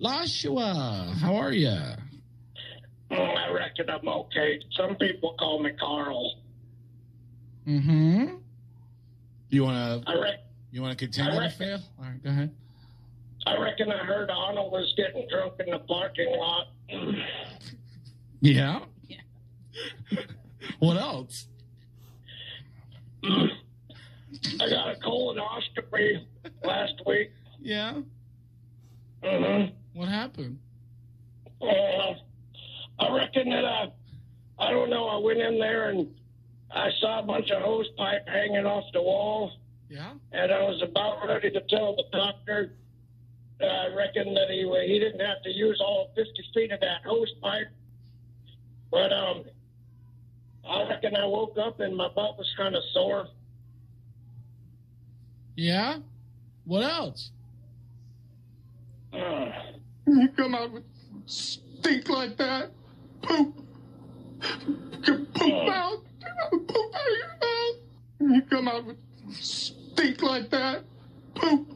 Joshua, how are you? Mm, I reckon I'm okay. Some people call me Karl. Mm-hmm. You wanna I reckon. you wanna continue I to reckon- fail? All right, go ahead. I reckon I heard Arnold was getting drunk in the parking lot. Yeah. yeah. what else? I got a colonoscopy last week. Yeah. hmm What happened? Uh, I reckon that I, I don't know. I went in there and I saw a bunch of hose pipe hanging off the wall, Yeah. and I was about ready to tell the doctor. Uh, I reckon that he he didn't have to use all 50 feet of that hose pipe, but um, I reckon I woke up and my butt was kind of sore. Yeah. What else? Come out with stink like that. Poop. You poop oh. out. Poop out of your mouth. You come out with stink like that. Poop.